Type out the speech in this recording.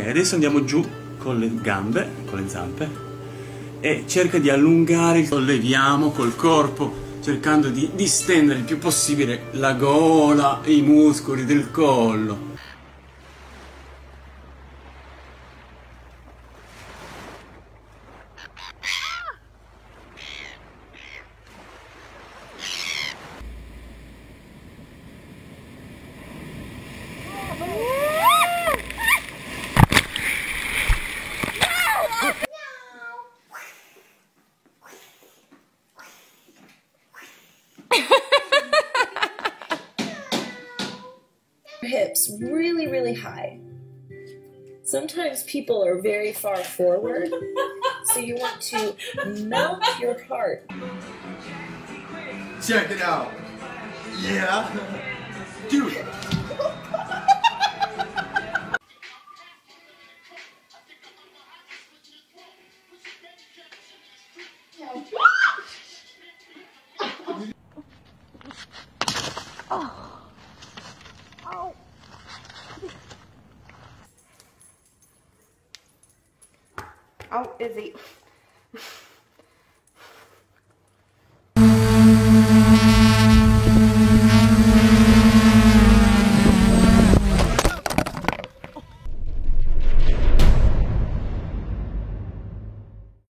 adesso andiamo giù con le gambe, con le zampe e cerca di allungare, solleviamo col corpo cercando di distendere il più possibile la gola e i muscoli del collo. Hips really, really high. Sometimes people are very far forward, so you want to melt your heart. Check it out. Yeah. Dude. Oh, Izzy.